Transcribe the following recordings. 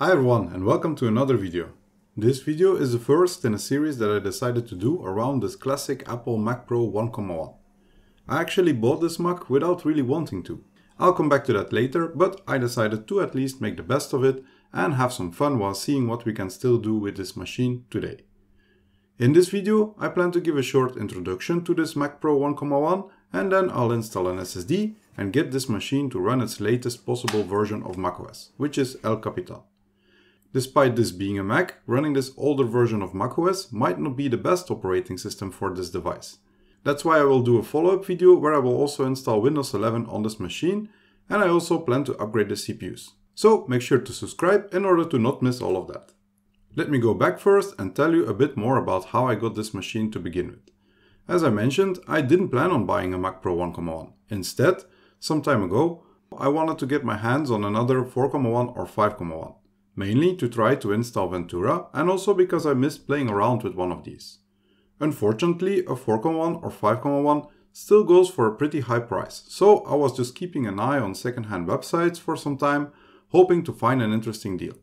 Hi everyone and welcome to another video. This video is the first in a series that I decided to do around this classic Apple Mac Pro 1.1. I actually bought this Mac without really wanting to. I'll come back to that later, but I decided to at least make the best of it and have some fun while seeing what we can still do with this machine today. In this video, I plan to give a short introduction to this Mac Pro 1.1 and then I'll install an SSD and get this machine to run its latest possible version of macOS, which is El Capitan. Despite this being a Mac, running this older version of macOS might not be the best operating system for this device. That's why I will do a follow-up video where I will also install Windows 11 on this machine and I also plan to upgrade the CPUs. So make sure to subscribe in order to not miss all of that. Let me go back first and tell you a bit more about how I got this machine to begin with. As I mentioned, I didn't plan on buying a Mac Pro 1.1. Instead, some time ago, I wanted to get my hands on another 4.1 or 5.1 mainly to try to install Ventura and also because I missed playing around with one of these. Unfortunately, a 4.1 or 5.1 still goes for a pretty high price, so I was just keeping an eye on secondhand websites for some time, hoping to find an interesting deal.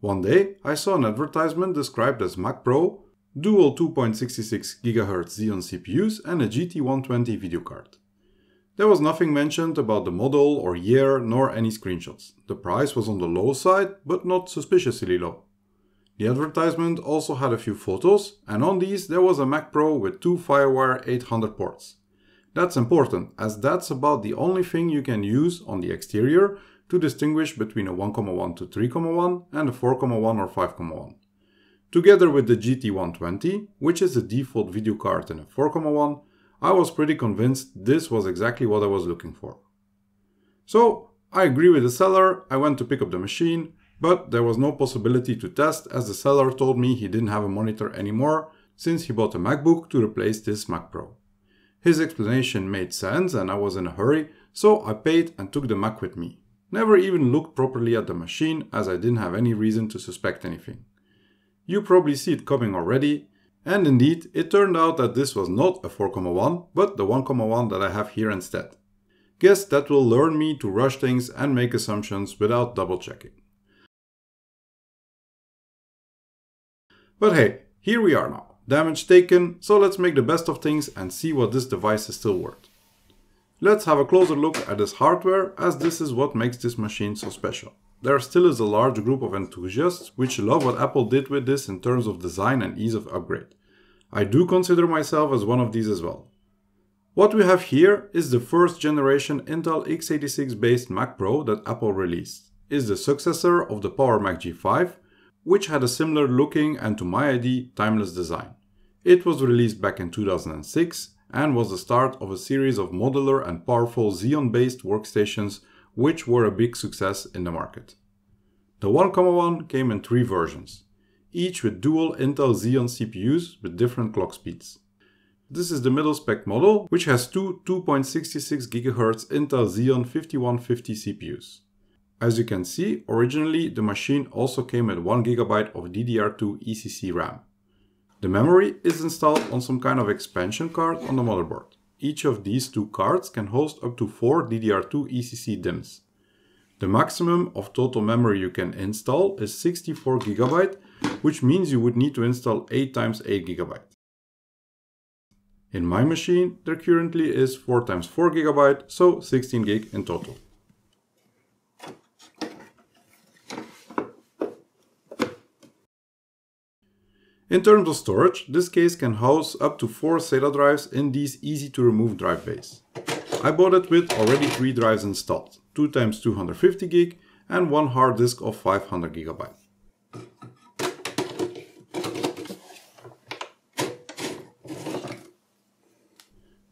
One day, I saw an advertisement described as Mac Pro, dual 2.66 GHz Xeon CPUs and a GT120 video card. There was nothing mentioned about the model or year nor any screenshots. The price was on the low side, but not suspiciously low. The advertisement also had a few photos, and on these there was a Mac Pro with two FireWire 800 ports. That's important, as that's about the only thing you can use on the exterior to distinguish between a 1.1 to 3.1 and a 4.1 or 5.1. Together with the GT120, which is the default video card in a 4.1, I was pretty convinced this was exactly what I was looking for. So I agree with the seller, I went to pick up the machine, but there was no possibility to test as the seller told me he didn't have a monitor anymore since he bought a MacBook to replace this Mac Pro. His explanation made sense and I was in a hurry, so I paid and took the Mac with me. Never even looked properly at the machine as I didn't have any reason to suspect anything. You probably see it coming already, and indeed, it turned out that this was not a 4.1, but the 1.1 that I have here instead. Guess that will learn me to rush things and make assumptions without double checking. But hey, here we are now. Damage taken, so let's make the best of things and see what this device is still worth. Let's have a closer look at this hardware as this is what makes this machine so special there still is a large group of enthusiasts which love what Apple did with this in terms of design and ease of upgrade. I do consider myself as one of these as well. What we have here is the first generation Intel x86 based Mac Pro that Apple released. Is the successor of the Power Mac G5, which had a similar looking and to my ID timeless design. It was released back in 2006 and was the start of a series of modular and powerful Xeon based workstations which were a big success in the market. The 1.1 came in three versions, each with dual Intel Xeon CPUs with different clock speeds. This is the middle spec model, which has two 2.66 GHz Intel Xeon 5150 CPUs. As you can see, originally the machine also came with 1GB of DDR2 ECC RAM. The memory is installed on some kind of expansion card on the motherboard. Each of these two cards can host up to 4 DDR2 ECC DIMMs. The maximum of total memory you can install is 64 GB, which means you would need to install 8 times 8 GB. In my machine, there currently is 4 times 4 GB, so 16 GB in total. In terms of storage, this case can house up to 4 SATA drives in these easy to remove drive bays. I bought it with already 3 drives installed, 2 times 250 gig and one hard disk of 500 gigabyte.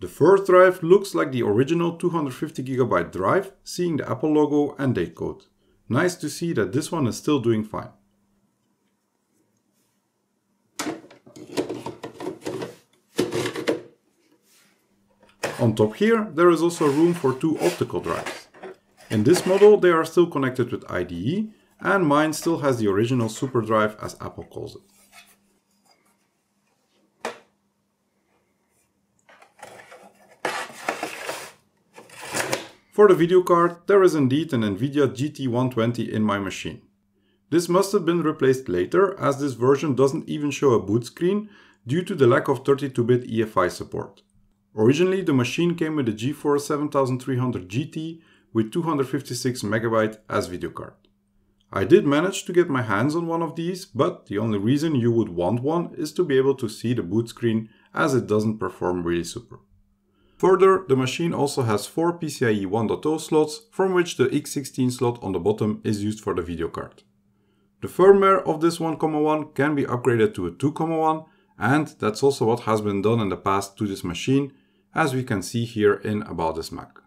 The first drive looks like the original 250 gigabyte drive, seeing the Apple logo and date code. Nice to see that this one is still doing fine. On top here, there is also room for two optical drives. In this model, they are still connected with IDE, and mine still has the original SuperDrive as Apple calls it. For the video card, there is indeed an NVIDIA GT120 in my machine. This must have been replaced later as this version doesn't even show a boot screen due to the lack of 32-bit EFI support. Originally the machine came with a GeForce 7300 GT with 256MB as video card. I did manage to get my hands on one of these, but the only reason you would want one is to be able to see the boot screen as it doesn't perform really super. Further, the machine also has 4 PCIe 1.0 slots, from which the X16 slot on the bottom is used for the video card. The firmware of this 1.1 can be upgraded to a 2.1 and that's also what has been done in the past to this machine, as we can see here in About This Mac.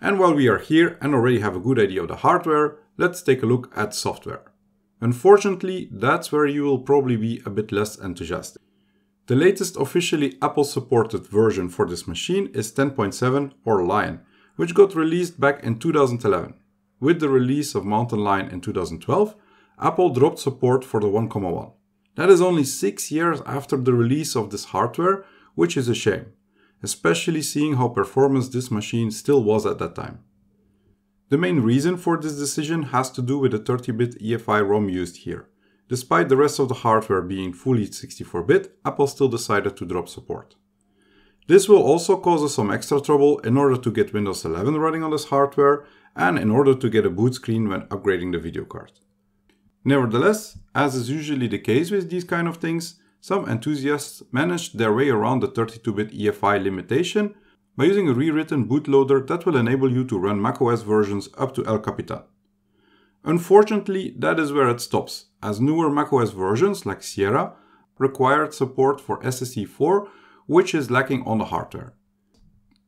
And while we are here and already have a good idea of the hardware, let's take a look at software. Unfortunately, that's where you will probably be a bit less enthusiastic. The latest officially Apple supported version for this machine is 10.7 or Lion, which got released back in 2011. With the release of Mountain Lion in 2012, Apple dropped support for the 1.1. That is only 6 years after the release of this hardware, which is a shame, especially seeing how performance this machine still was at that time. The main reason for this decision has to do with the 30-bit EFI ROM used here. Despite the rest of the hardware being fully 64-bit, Apple still decided to drop support. This will also cause us some extra trouble in order to get Windows 11 running on this hardware and in order to get a boot screen when upgrading the video card. Nevertheless, as is usually the case with these kind of things, some enthusiasts managed their way around the 32-bit EFI limitation by using a rewritten bootloader that will enable you to run macOS versions up to El Capitan. Unfortunately, that is where it stops, as newer macOS versions like Sierra required support for SSE4, which is lacking on the hardware.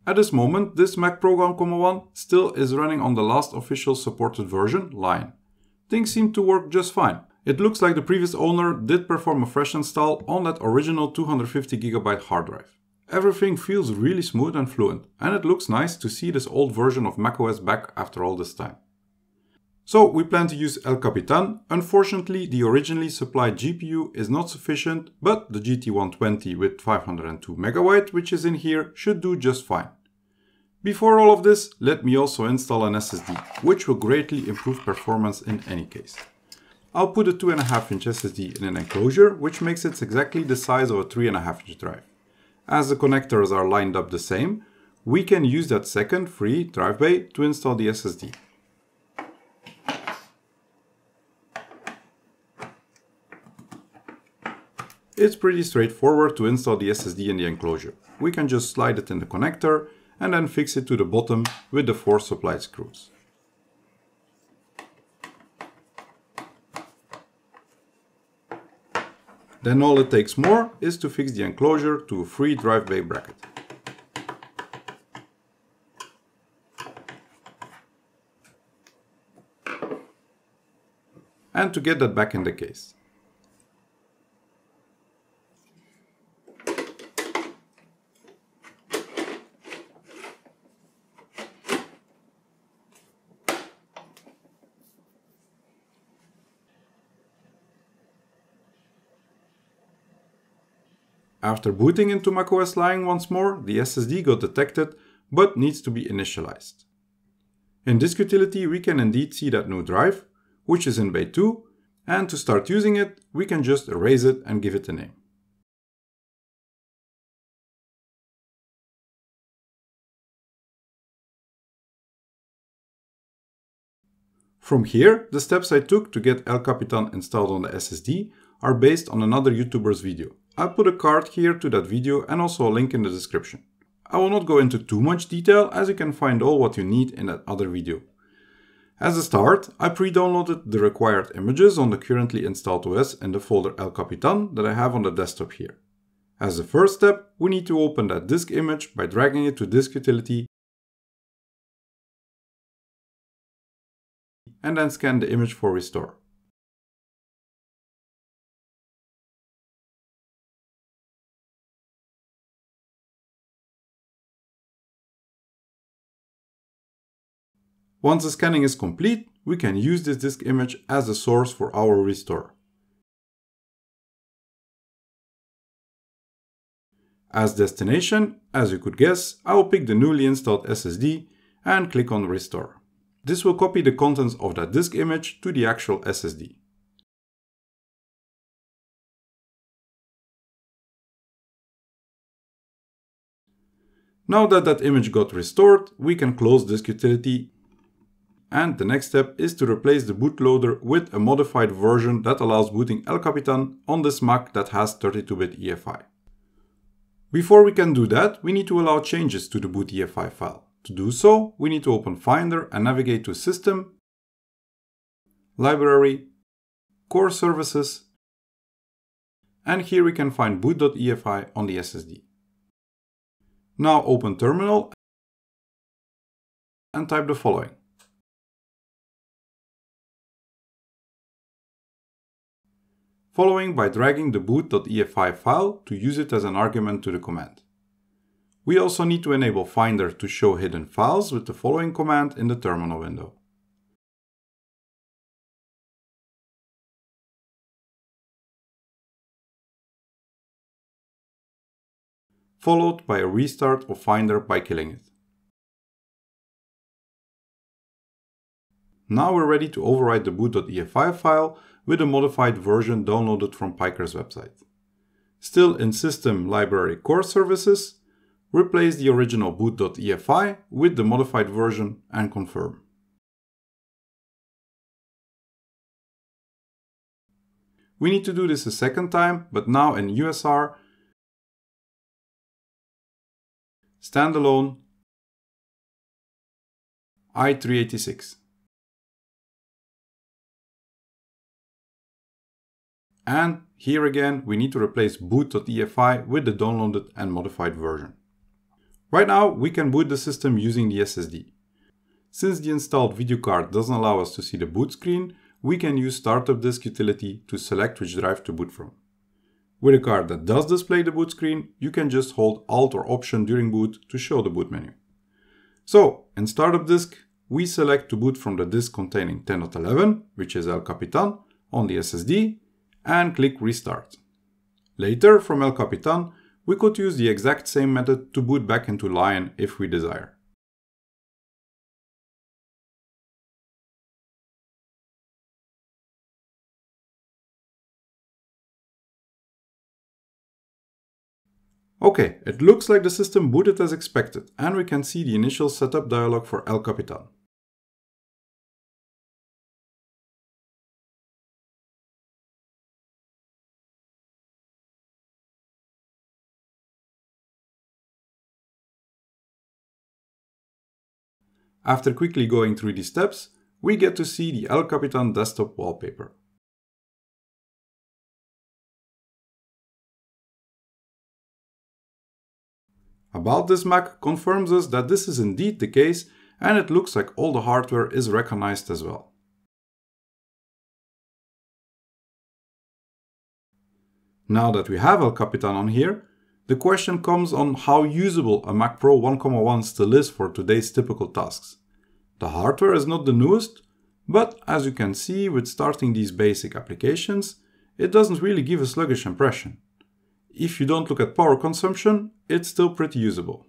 At this moment, this Mac Pro 1.1 still is running on the last official supported version, Lion. Things seem to work just fine. It looks like the previous owner did perform a fresh install on that original 250GB hard drive. Everything feels really smooth and fluent, and it looks nice to see this old version of macOS back after all this time. So we plan to use El Capitan. Unfortunately, the originally supplied GPU is not sufficient, but the GT120 with 502MB, which is in here, should do just fine. Before all of this, let me also install an SSD, which will greatly improve performance in any case. I'll put a 2.5 inch SSD in an enclosure, which makes it exactly the size of a 3.5 inch drive. As the connectors are lined up the same, we can use that second free drive bay to install the SSD. It's pretty straightforward to install the SSD in the enclosure. We can just slide it in the connector and then fix it to the bottom with the four supplied screws. Then all it takes more is to fix the enclosure to a free drive bay bracket. And to get that back in the case. After booting into macOS Lion once more, the SSD got detected but needs to be initialized. In disk utility we can indeed see that new drive, which is in bay 2, and to start using it, we can just erase it and give it a name. From here, the steps I took to get El Capitan installed on the SSD are based on another YouTuber's video. I'll put a card here to that video and also a link in the description. I will not go into too much detail as you can find all what you need in that other video. As a start, I pre-downloaded the required images on the currently installed OS in the folder El Capitan that I have on the desktop here. As the first step, we need to open that disk image by dragging it to Disk Utility and then scan the image for restore. Once the scanning is complete, we can use this disk image as a source for our restore. As destination, as you could guess, I will pick the newly installed SSD and click on restore. This will copy the contents of that disk image to the actual SSD. Now that that image got restored, we can close disk utility and the next step is to replace the bootloader with a modified version that allows booting El Capitan on this Mac that has 32-bit EFI. Before we can do that, we need to allow changes to the boot EFI file. To do so, we need to open Finder and navigate to System, Library, Core Services, and here we can find boot.efi on the SSD. Now open Terminal and type the following. Following by dragging the boot.efi file to use it as an argument to the command. We also need to enable Finder to show hidden files with the following command in the terminal window. followed by a restart of Finder by killing it. Now we're ready to overwrite the boot.efi file with a modified version downloaded from Pykr's website. Still in System Library Core Services, replace the original boot.efi with the modified version and confirm. We need to do this a second time, but now in USR standalone i386. And here again, we need to replace boot.efi with the downloaded and modified version. Right now, we can boot the system using the SSD. Since the installed video card doesn't allow us to see the boot screen, we can use Startup Disk utility to select which drive to boot from. With a card that does display the boot screen, you can just hold Alt or Option during boot to show the boot menu. So, in Startup Disk, we select to boot from the disk containing 10.11, which is El Capitan, on the SSD, and click Restart. Later, from El Capitan, we could use the exact same method to boot back into Lion if we desire. Okay, it looks like the system booted as expected, and we can see the initial setup dialog for El Capitan. After quickly going through these steps, we get to see the El Capitan desktop wallpaper. About this Mac confirms us that this is indeed the case and it looks like all the hardware is recognized as well. Now that we have El Capitan on here, the question comes on how usable a Mac Pro 1.1 still is for today's typical tasks. The hardware is not the newest, but as you can see with starting these basic applications, it doesn't really give a sluggish impression if you don't look at power consumption, it's still pretty usable.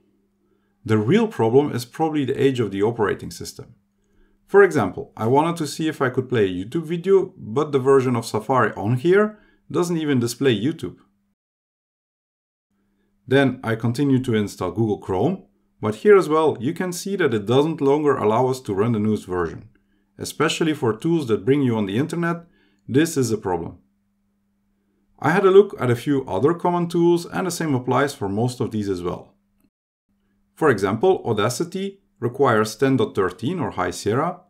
The real problem is probably the age of the operating system. For example, I wanted to see if I could play a YouTube video, but the version of Safari on here doesn't even display YouTube. Then I continue to install Google Chrome, but here as well you can see that it doesn't longer allow us to run the newest version. Especially for tools that bring you on the internet, this is a problem. I had a look at a few other common tools and the same applies for most of these as well. For example, Audacity requires 10.13 or High Sierra,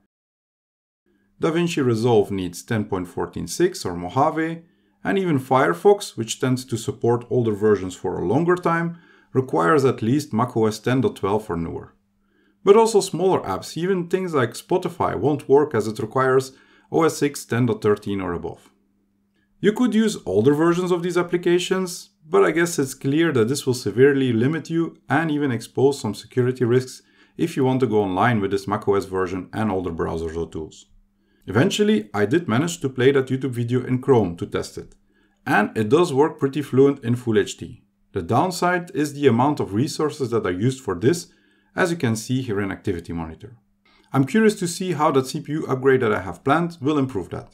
DaVinci Resolve needs 10.14.6 or Mojave, and even Firefox, which tends to support older versions for a longer time, requires at least macOS 10.12 or newer. But also smaller apps, even things like Spotify, won't work as it requires OS X 10.13 or above. You could use older versions of these applications, but I guess it's clear that this will severely limit you and even expose some security risks if you want to go online with this macOS version and older browsers or tools. Eventually, I did manage to play that YouTube video in Chrome to test it, and it does work pretty fluent in Full HD. The downside is the amount of resources that are used for this, as you can see here in Activity Monitor. I'm curious to see how that CPU upgrade that I have planned will improve that.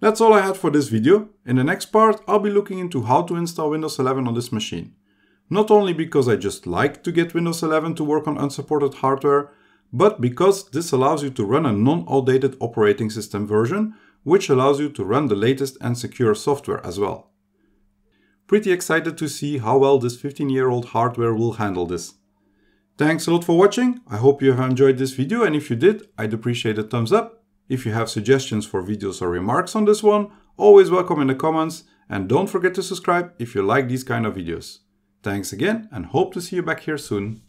That's all I had for this video. In the next part, I'll be looking into how to install Windows 11 on this machine. Not only because I just like to get Windows 11 to work on unsupported hardware, but because this allows you to run a non-outdated operating system version, which allows you to run the latest and secure software as well. Pretty excited to see how well this 15 year old hardware will handle this. Thanks a lot for watching, I hope you have enjoyed this video and if you did, I'd appreciate a thumbs up if you have suggestions for videos or remarks on this one, always welcome in the comments and don't forget to subscribe if you like these kind of videos. Thanks again and hope to see you back here soon.